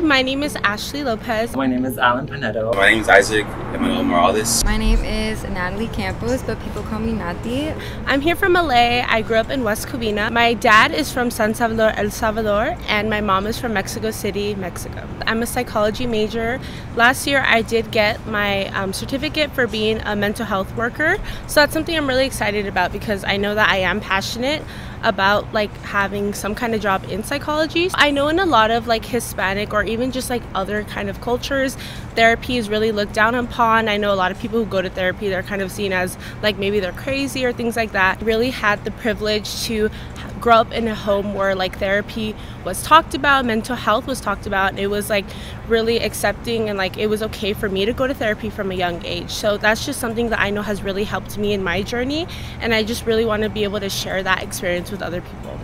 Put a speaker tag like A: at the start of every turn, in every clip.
A: Hi, my name is Ashley Lopez.
B: My name is Alan Panetto.
C: My name is Isaac Emmanuel Morales.
D: My name is Natalie Campos, but people call me Nati.
A: I'm here from LA. I grew up in West Covina. My dad is from San Salvador, El Salvador, and my mom is from Mexico City, Mexico. I'm a psychology major. Last year, I did get my um, certificate for being a mental health worker. So that's something I'm really excited about because I know that I am passionate about like having some kind of job in psychology. I know in a lot of like Hispanic or even just like other kind of cultures, therapy is really looked down upon. I know a lot of people who go to therapy, they're kind of seen as like maybe they're crazy or things like that. Really had the privilege to grow up in a home where like therapy was talked about, mental health was talked about. It was like really accepting and like it was okay for me to go to therapy from a young age. So that's just something that I know has really helped me in my journey and I just really want to be able to share that experience with other people.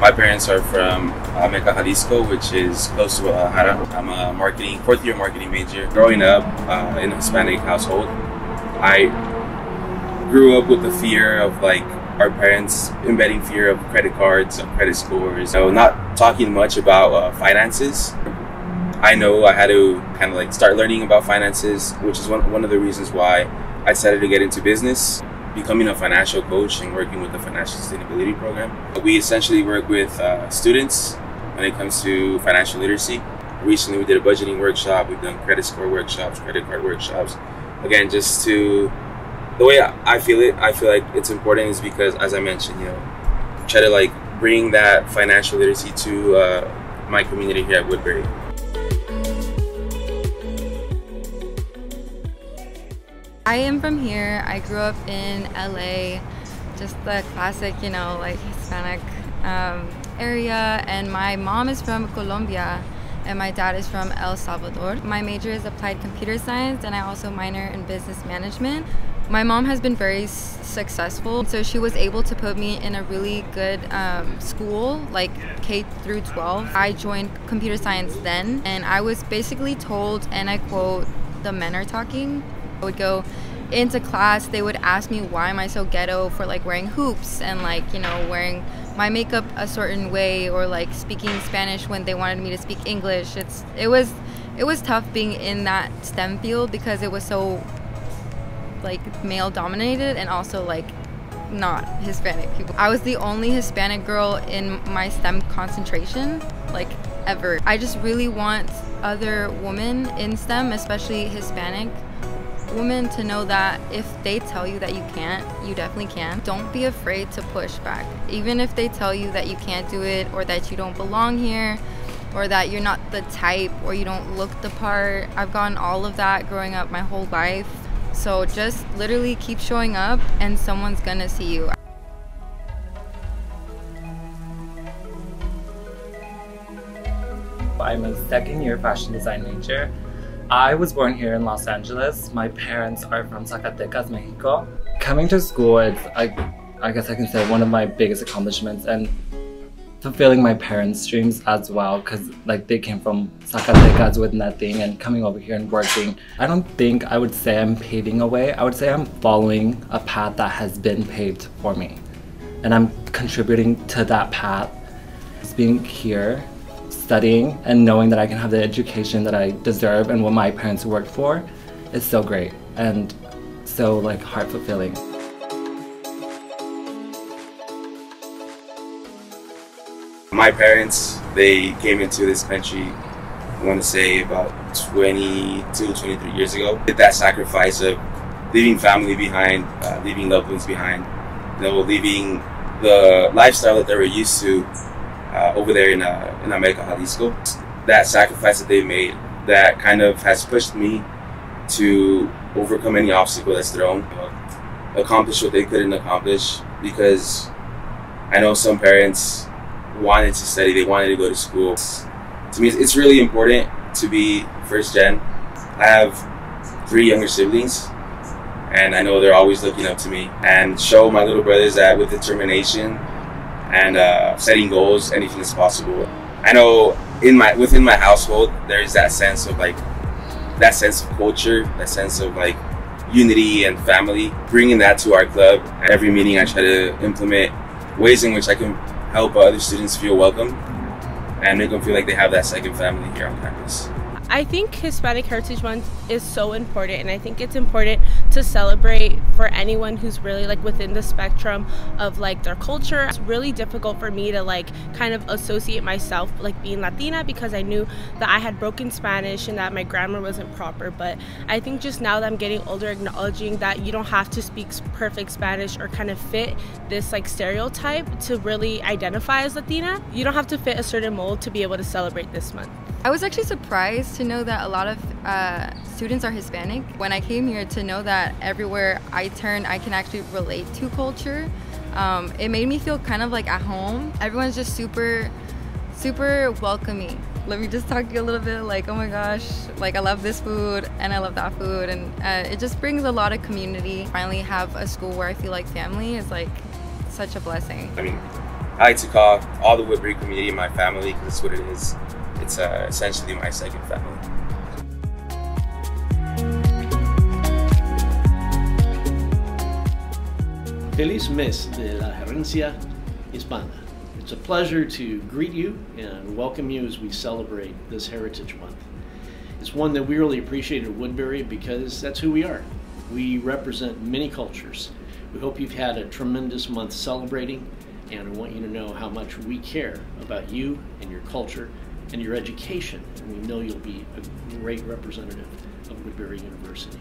C: My parents are from Ameca, Jalisco, which is close to Guadalajara. I'm a marketing, fourth year marketing major. Growing up uh, in a Hispanic household, I grew up with the fear of like our parents embedding fear of credit cards, of credit scores. So not talking much about uh, finances. I know I had to kind of like start learning about finances, which is one, one of the reasons why I decided to get into business, becoming a financial coach and working with the financial sustainability program. We essentially work with uh, students when it comes to financial literacy. Recently, we did a budgeting workshop. We've done credit score workshops, credit card workshops. Again, just to the way I feel it, I feel like it's important is because, as I mentioned, you know, try to like bring that financial literacy to uh, my community here at Woodbury.
D: I am from here. I grew up in LA, just the classic, you know, like Hispanic um, area. And my mom is from Colombia and my dad is from El Salvador. My major is applied computer science and I also minor in business management. My mom has been very successful, so she was able to put me in a really good um, school, like K through 12. I joined computer science then, and I was basically told, and I quote, the men are talking. I would go into class, they would ask me why am I so ghetto for like wearing hoops and like, you know, wearing my makeup a certain way or like speaking Spanish when they wanted me to speak English. It's it was it was tough being in that STEM field because it was so like male dominated and also like not Hispanic people. I was the only Hispanic girl in my STEM concentration, like ever. I just really want other women in STEM, especially Hispanic women, to know that if they tell you that you can't, you definitely can. Don't be afraid to push back. Even if they tell you that you can't do it or that you don't belong here or that you're not the type or you don't look the part. I've gotten all of that growing up my whole life so just literally keep showing up and someone's gonna see you.
B: I'm a second year fashion design major. I was born here in Los Angeles. My parents are from Zacatecas, Mexico. Coming to school, it's, I, I guess I can say one of my biggest accomplishments and fulfilling my parents' dreams as well because like they came from Zacatecas with nothing and coming over here and working. I don't think I would say I'm paving a way. I would say I'm following a path that has been paved for me. And I'm contributing to that path. Just being here, studying, and knowing that I can have the education that I deserve and what my parents worked for is so great and so like heart fulfilling.
C: My parents, they came into this country, I want to say about 22, 23 years ago. Did that sacrifice of leaving family behind, uh, leaving loved ones behind, you know, leaving the lifestyle that they were used to uh, over there in, uh, in Ameca, Jalisco. That sacrifice that they made, that kind of has pushed me to overcome any obstacle that's thrown, accomplish what they couldn't accomplish because I know some parents wanted to study, they wanted to go to school. To me, it's really important to be first gen. I have three younger siblings, and I know they're always looking up to me. And show my little brothers that with determination and uh, setting goals, anything is possible. I know in my within my household, there's that sense of like that sense of culture, that sense of like unity and family. Bringing that to our club. Every meeting, I try to implement ways in which I can help other students feel welcome and make them feel like they have that second family here on campus.
A: I think Hispanic Heritage Month is so important, and I think it's important to celebrate for anyone who's really like within the spectrum of like their culture. It's really difficult for me to like kind of associate myself like being Latina because I knew that I had broken Spanish and that my grammar wasn't proper. But I think just now that I'm getting older, acknowledging that you don't have to speak perfect Spanish or kind of fit this like stereotype to really identify as Latina. You don't have to fit a certain mold to be able to celebrate this month.
D: I was actually surprised to know that a lot of uh, students are Hispanic. When I came here to know that everywhere I turn, I can actually relate to culture, um, it made me feel kind of like at home. Everyone's just super, super welcoming. Let me just talk to you a little bit like, oh my gosh, like I love this food and I love that food. And uh, it just brings a lot of community. Finally have a school where I feel like family is like such a blessing.
C: I mean, I like to call all the Woodbury community my family because it's what it is. It's uh, essentially my second family.
E: Feliz mes de la herencia hispana. It's a pleasure to greet you and welcome you as we celebrate this Heritage Month. It's one that we really appreciate at Woodbury because that's who we are. We represent many cultures. We hope you've had a tremendous month celebrating, and I want you to know how much we care about you and your culture and your education. And we know you'll be a great representative of Woodbury University.